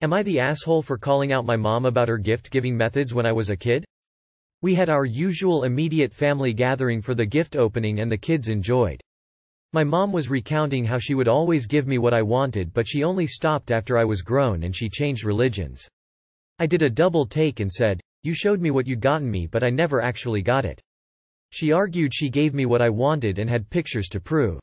Am I the asshole for calling out my mom about her gift-giving methods when I was a kid? We had our usual immediate family gathering for the gift opening and the kids enjoyed. My mom was recounting how she would always give me what I wanted but she only stopped after I was grown and she changed religions. I did a double take and said, you showed me what you'd gotten me but I never actually got it. She argued she gave me what I wanted and had pictures to prove.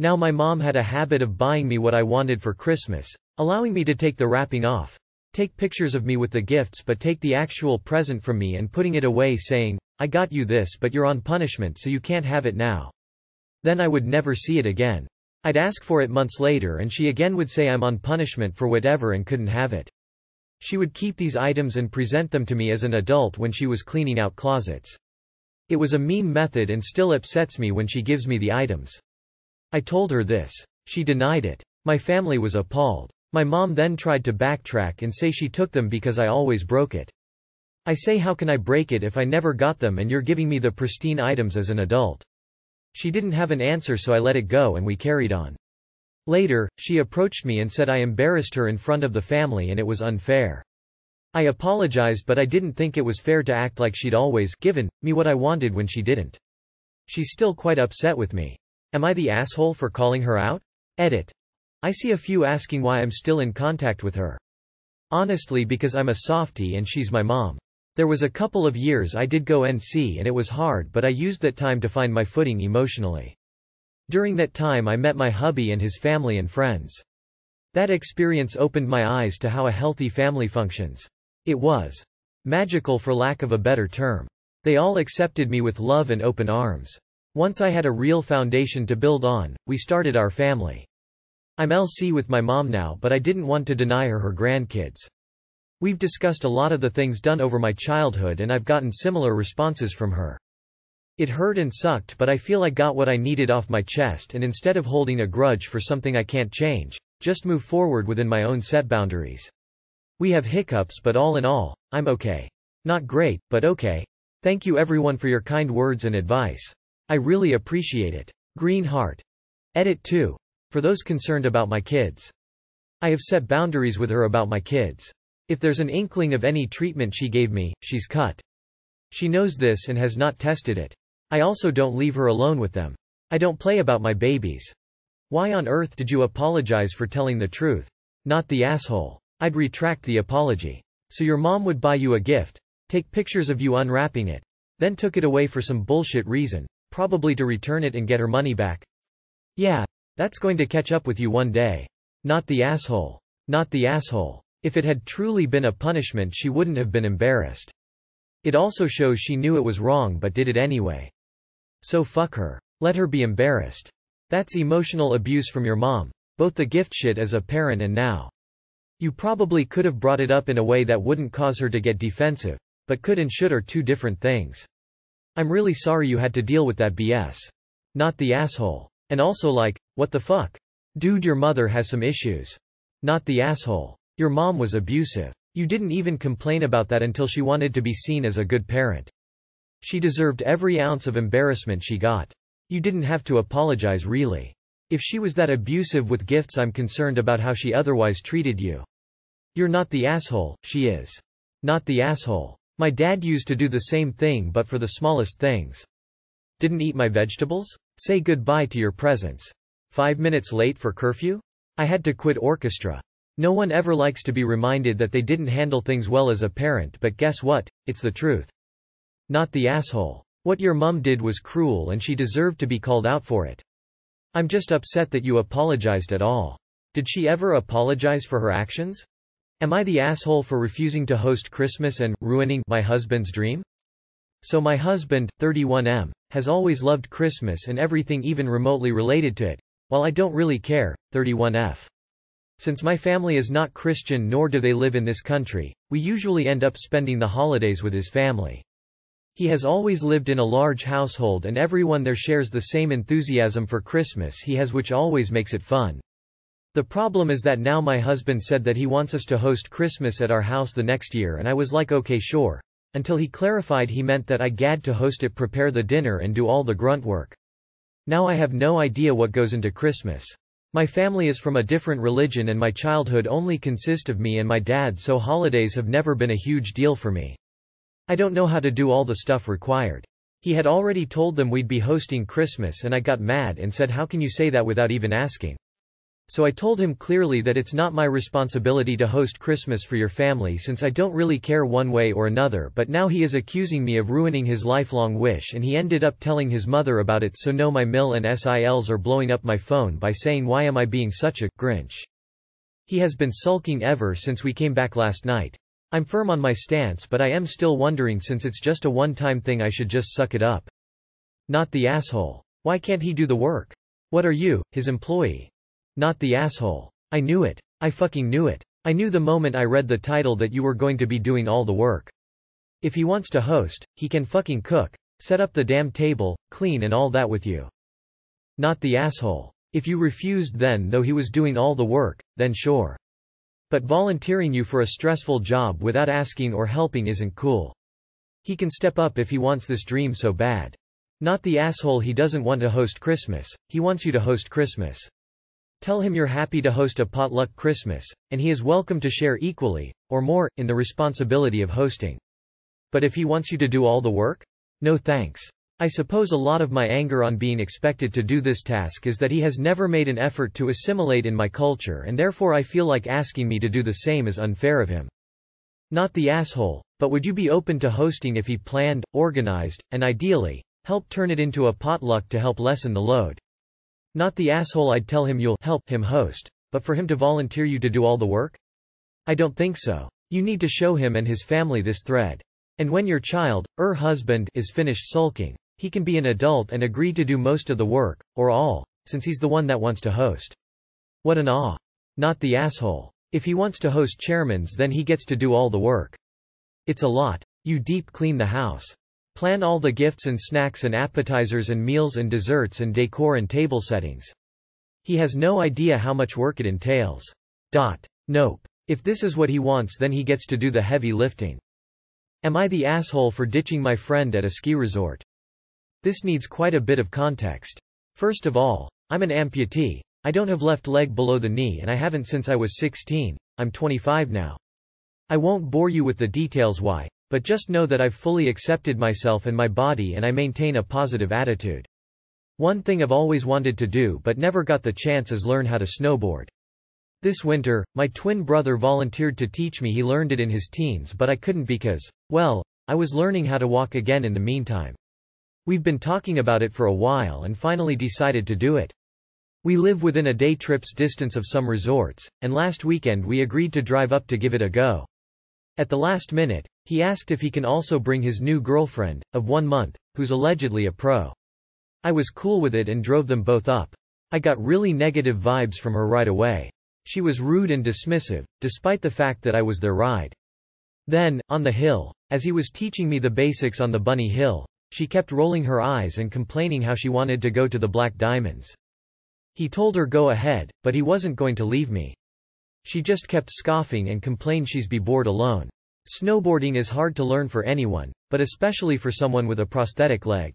Now my mom had a habit of buying me what I wanted for Christmas, allowing me to take the wrapping off, take pictures of me with the gifts but take the actual present from me and putting it away saying, I got you this but you're on punishment so you can't have it now. Then I would never see it again. I'd ask for it months later and she again would say I'm on punishment for whatever and couldn't have it. She would keep these items and present them to me as an adult when she was cleaning out closets. It was a mean method and still upsets me when she gives me the items. I told her this. She denied it. My family was appalled. My mom then tried to backtrack and say she took them because I always broke it. I say how can I break it if I never got them and you're giving me the pristine items as an adult. She didn't have an answer so I let it go and we carried on. Later, she approached me and said I embarrassed her in front of the family and it was unfair. I apologized but I didn't think it was fair to act like she'd always given me what I wanted when she didn't. She's still quite upset with me. Am I the asshole for calling her out? Edit. I see a few asking why I'm still in contact with her. Honestly because I'm a softie and she's my mom. There was a couple of years I did go NC and it was hard but I used that time to find my footing emotionally. During that time I met my hubby and his family and friends. That experience opened my eyes to how a healthy family functions. It was magical for lack of a better term. They all accepted me with love and open arms. Once I had a real foundation to build on, we started our family. I'm LC with my mom now but I didn't want to deny her her grandkids. We've discussed a lot of the things done over my childhood and I've gotten similar responses from her. It hurt and sucked but I feel I got what I needed off my chest and instead of holding a grudge for something I can't change, just move forward within my own set boundaries. We have hiccups but all in all, I'm okay. Not great, but okay. Thank you everyone for your kind words and advice. I really appreciate it. Green Heart. Edit 2. For those concerned about my kids. I have set boundaries with her about my kids. If there's an inkling of any treatment she gave me, she's cut. She knows this and has not tested it. I also don't leave her alone with them. I don't play about my babies. Why on earth did you apologize for telling the truth? Not the asshole. I'd retract the apology. So your mom would buy you a gift, take pictures of you unwrapping it, then took it away for some bullshit reason, probably to return it and get her money back. Yeah, that's going to catch up with you one day. Not the asshole. Not the asshole. If it had truly been a punishment she wouldn't have been embarrassed. It also shows she knew it was wrong but did it anyway. So fuck her. Let her be embarrassed. That's emotional abuse from your mom. Both the gift shit as a parent and now. You probably could have brought it up in a way that wouldn't cause her to get defensive. But could and should are two different things. I'm really sorry you had to deal with that BS. Not the asshole. And also like, what the fuck? Dude your mother has some issues. Not the asshole. Your mom was abusive. You didn't even complain about that until she wanted to be seen as a good parent. She deserved every ounce of embarrassment she got. You didn't have to apologize really. If she was that abusive with gifts I'm concerned about how she otherwise treated you. You're not the asshole, she is. Not the asshole. My dad used to do the same thing but for the smallest things. Didn't eat my vegetables? Say goodbye to your presents. Five minutes late for curfew? I had to quit orchestra. No one ever likes to be reminded that they didn't handle things well as a parent but guess what, it's the truth. Not the asshole. What your mum did was cruel and she deserved to be called out for it. I'm just upset that you apologized at all. Did she ever apologize for her actions? Am I the asshole for refusing to host Christmas and ruining my husband's dream? So my husband, 31M, has always loved Christmas and everything even remotely related to it, while I don't really care, 31F. Since my family is not Christian nor do they live in this country, we usually end up spending the holidays with his family. He has always lived in a large household and everyone there shares the same enthusiasm for Christmas he has which always makes it fun. The problem is that now my husband said that he wants us to host Christmas at our house the next year and I was like okay sure. Until he clarified he meant that I gad to host it prepare the dinner and do all the grunt work. Now I have no idea what goes into Christmas. My family is from a different religion and my childhood only consist of me and my dad so holidays have never been a huge deal for me. I don't know how to do all the stuff required. He had already told them we'd be hosting Christmas and I got mad and said how can you say that without even asking. So I told him clearly that it's not my responsibility to host Christmas for your family since I don't really care one way or another but now he is accusing me of ruining his lifelong wish and he ended up telling his mother about it so no my MIL and SILs are blowing up my phone by saying why am I being such a Grinch. He has been sulking ever since we came back last night. I'm firm on my stance but I am still wondering since it's just a one-time thing I should just suck it up. Not the asshole. Why can't he do the work? What are you, his employee? Not the asshole. I knew it. I fucking knew it. I knew the moment I read the title that you were going to be doing all the work. If he wants to host, he can fucking cook, set up the damn table, clean and all that with you. Not the asshole. If you refused then though he was doing all the work, then sure. But volunteering you for a stressful job without asking or helping isn't cool. He can step up if he wants this dream so bad. Not the asshole he doesn't want to host Christmas, he wants you to host Christmas. Tell him you're happy to host a potluck Christmas, and he is welcome to share equally, or more, in the responsibility of hosting. But if he wants you to do all the work? No thanks. I suppose a lot of my anger on being expected to do this task is that he has never made an effort to assimilate in my culture and therefore I feel like asking me to do the same is unfair of him. Not the asshole, but would you be open to hosting if he planned, organized, and ideally, helped turn it into a potluck to help lessen the load? Not the asshole I'd tell him you'll help him host, but for him to volunteer you to do all the work? I don't think so. You need to show him and his family this thread. And when your child, er husband, is finished sulking, he can be an adult and agree to do most of the work, or all, since he's the one that wants to host. What an awe. Not the asshole. If he wants to host chairmans then he gets to do all the work. It's a lot. You deep clean the house. Plan all the gifts and snacks and appetizers and meals and desserts and decor and table settings. He has no idea how much work it entails. Dot. Nope. If this is what he wants then he gets to do the heavy lifting. Am I the asshole for ditching my friend at a ski resort? This needs quite a bit of context. First of all, I'm an amputee. I don't have left leg below the knee and I haven't since I was 16. I'm 25 now. I won't bore you with the details why, but just know that I've fully accepted myself and my body and I maintain a positive attitude. One thing I've always wanted to do but never got the chance is learn how to snowboard. This winter, my twin brother volunteered to teach me he learned it in his teens but I couldn't because, well, I was learning how to walk again in the meantime. We've been talking about it for a while and finally decided to do it. We live within a day trip's distance of some resorts, and last weekend we agreed to drive up to give it a go. At the last minute, he asked if he can also bring his new girlfriend, of one month, who's allegedly a pro. I was cool with it and drove them both up. I got really negative vibes from her right away. She was rude and dismissive, despite the fact that I was their ride. Then, on the hill, as he was teaching me the basics on the bunny hill, she kept rolling her eyes and complaining how she wanted to go to the Black Diamonds. He told her go ahead, but he wasn't going to leave me. She just kept scoffing and complained she's be bored alone. Snowboarding is hard to learn for anyone, but especially for someone with a prosthetic leg.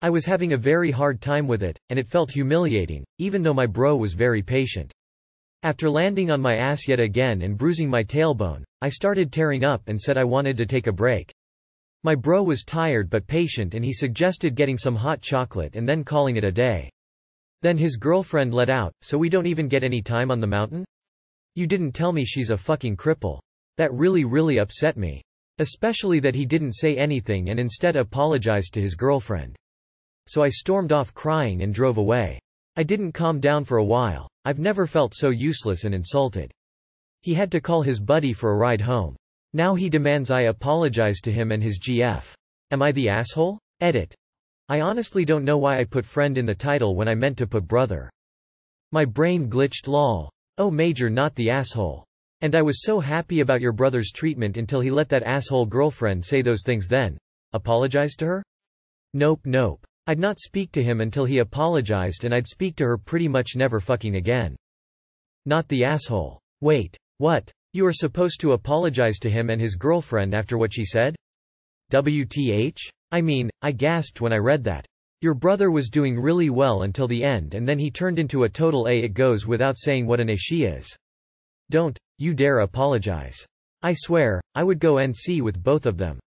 I was having a very hard time with it, and it felt humiliating, even though my bro was very patient. After landing on my ass yet again and bruising my tailbone, I started tearing up and said I wanted to take a break. My bro was tired but patient and he suggested getting some hot chocolate and then calling it a day. Then his girlfriend let out, so we don't even get any time on the mountain? You didn't tell me she's a fucking cripple. That really really upset me. Especially that he didn't say anything and instead apologized to his girlfriend. So I stormed off crying and drove away. I didn't calm down for a while. I've never felt so useless and insulted. He had to call his buddy for a ride home. Now he demands I apologize to him and his GF. Am I the asshole? Edit. I honestly don't know why I put friend in the title when I meant to put brother. My brain glitched lol. Oh major not the asshole. And I was so happy about your brother's treatment until he let that asshole girlfriend say those things then. Apologize to her? Nope nope. I'd not speak to him until he apologized and I'd speak to her pretty much never fucking again. Not the asshole. Wait. What? You are supposed to apologize to him and his girlfriend after what she said? WTH? I mean, I gasped when I read that. Your brother was doing really well until the end and then he turned into a total A. It goes without saying what an A she is. Don't you dare apologize. I swear, I would go NC with both of them.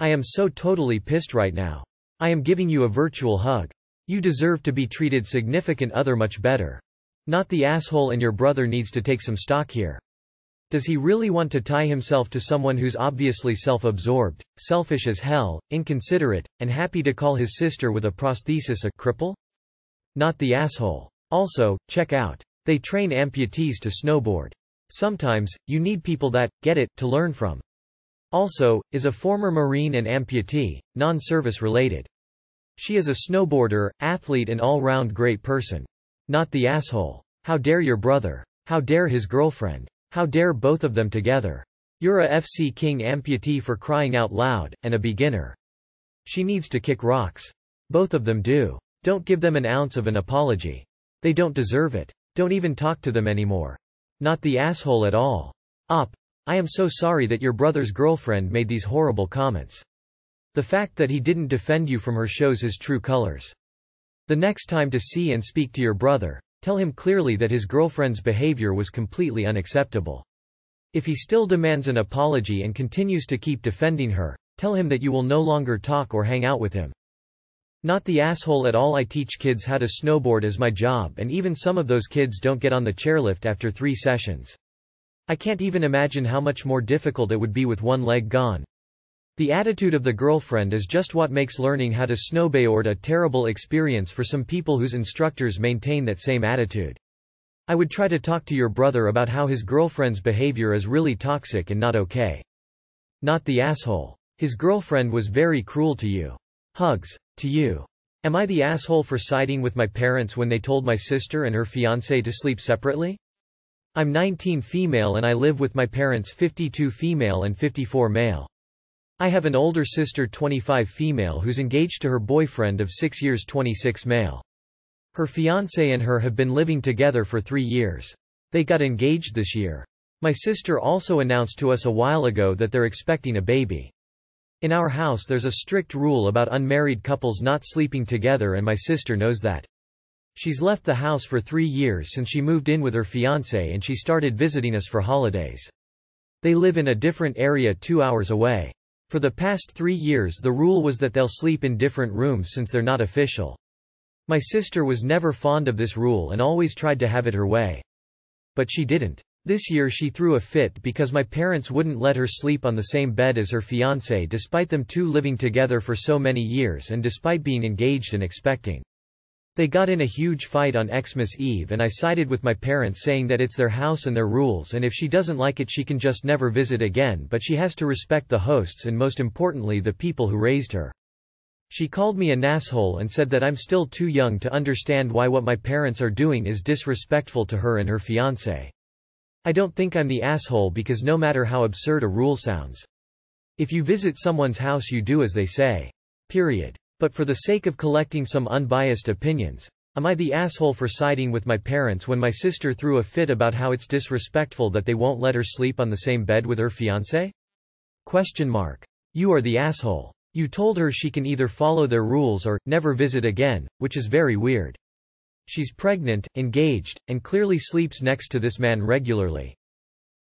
I am so totally pissed right now. I am giving you a virtual hug. You deserve to be treated significant other much better. Not the asshole and your brother needs to take some stock here. Does he really want to tie himself to someone who's obviously self-absorbed, selfish as hell, inconsiderate, and happy to call his sister with a prosthesis a cripple? Not the asshole. Also, check out. They train amputees to snowboard. Sometimes, you need people that, get it, to learn from. Also, is a former Marine and amputee, non-service related. She is a snowboarder, athlete and all-round great person. Not the asshole. How dare your brother. How dare his girlfriend. How dare both of them together? You're a FC King amputee for crying out loud, and a beginner. She needs to kick rocks. Both of them do. Don't give them an ounce of an apology. They don't deserve it. Don't even talk to them anymore. Not the asshole at all. Op. I am so sorry that your brother's girlfriend made these horrible comments. The fact that he didn't defend you from her shows his true colors. The next time to see and speak to your brother, Tell him clearly that his girlfriend's behavior was completely unacceptable. If he still demands an apology and continues to keep defending her, tell him that you will no longer talk or hang out with him. Not the asshole at all I teach kids how to snowboard as my job and even some of those kids don't get on the chairlift after three sessions. I can't even imagine how much more difficult it would be with one leg gone. The attitude of the girlfriend is just what makes learning how to snowboard a terrible experience for some people whose instructors maintain that same attitude. I would try to talk to your brother about how his girlfriend's behavior is really toxic and not okay. Not the asshole. His girlfriend was very cruel to you. Hugs. To you. Am I the asshole for siding with my parents when they told my sister and her fiancé to sleep separately? I'm 19 female and I live with my parents 52 female and 54 male. I have an older sister 25 female who's engaged to her boyfriend of 6 years 26 male. Her fiancé and her have been living together for three years. They got engaged this year. My sister also announced to us a while ago that they're expecting a baby. In our house there's a strict rule about unmarried couples not sleeping together and my sister knows that. She's left the house for three years since she moved in with her fiancé and she started visiting us for holidays. They live in a different area two hours away. For the past three years the rule was that they'll sleep in different rooms since they're not official. My sister was never fond of this rule and always tried to have it her way. But she didn't. This year she threw a fit because my parents wouldn't let her sleep on the same bed as her fiancé despite them two living together for so many years and despite being engaged and expecting. They got in a huge fight on Xmas Eve and I sided with my parents saying that it's their house and their rules and if she doesn't like it she can just never visit again but she has to respect the hosts and most importantly the people who raised her. She called me a nasshole and said that I'm still too young to understand why what my parents are doing is disrespectful to her and her fiancé. I don't think I'm the asshole because no matter how absurd a rule sounds. If you visit someone's house you do as they say. Period. But for the sake of collecting some unbiased opinions, am I the asshole for siding with my parents when my sister threw a fit about how it's disrespectful that they won't let her sleep on the same bed with her fiancé? Question mark. You are the asshole. You told her she can either follow their rules or, never visit again, which is very weird. She's pregnant, engaged, and clearly sleeps next to this man regularly.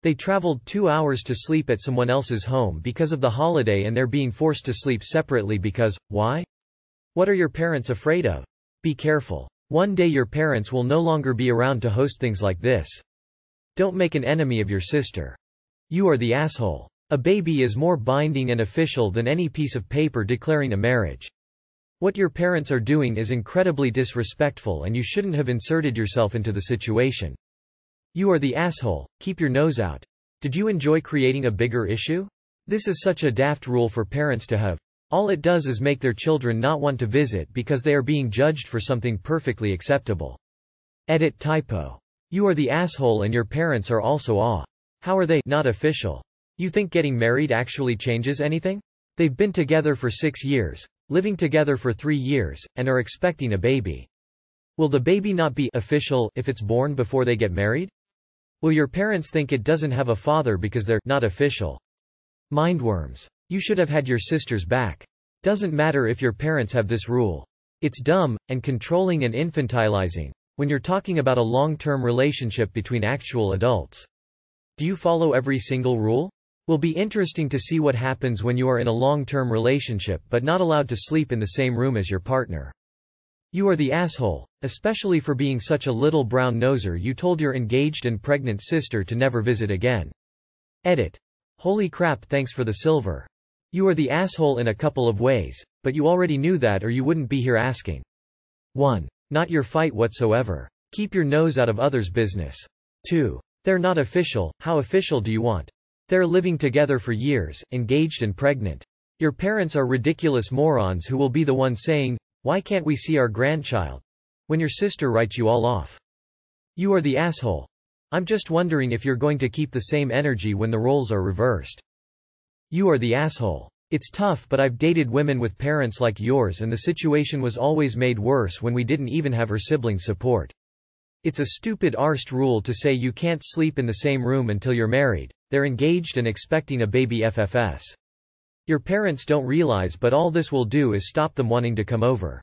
They traveled two hours to sleep at someone else's home because of the holiday and they're being forced to sleep separately because, why? What are your parents afraid of? Be careful. One day your parents will no longer be around to host things like this. Don't make an enemy of your sister. You are the asshole. A baby is more binding and official than any piece of paper declaring a marriage. What your parents are doing is incredibly disrespectful and you shouldn't have inserted yourself into the situation. You are the asshole, keep your nose out. Did you enjoy creating a bigger issue? This is such a daft rule for parents to have. All it does is make their children not want to visit because they are being judged for something perfectly acceptable. Edit typo. You are the asshole and your parents are also aw. How are they not official? You think getting married actually changes anything? They've been together for six years, living together for three years, and are expecting a baby. Will the baby not be official if it's born before they get married? Will your parents think it doesn't have a father because they're not official? Mindworms. You should have had your sister's back. Doesn't matter if your parents have this rule. It's dumb, and controlling and infantilizing, when you're talking about a long-term relationship between actual adults. Do you follow every single rule? Will be interesting to see what happens when you are in a long-term relationship but not allowed to sleep in the same room as your partner. You are the asshole, especially for being such a little brown noser you told your engaged and pregnant sister to never visit again. Edit. Holy crap thanks for the silver. You are the asshole in a couple of ways, but you already knew that or you wouldn't be here asking. 1. Not your fight whatsoever. Keep your nose out of others' business. 2. They're not official, how official do you want? They're living together for years, engaged and pregnant. Your parents are ridiculous morons who will be the one saying, why can't we see our grandchild? When your sister writes you all off. You are the asshole. I'm just wondering if you're going to keep the same energy when the roles are reversed. You are the asshole. It's tough but I've dated women with parents like yours and the situation was always made worse when we didn't even have her sibling support. It's a stupid arsed rule to say you can't sleep in the same room until you're married, they're engaged and expecting a baby FFS. Your parents don't realize but all this will do is stop them wanting to come over.